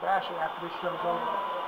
Sebastian after this show's over.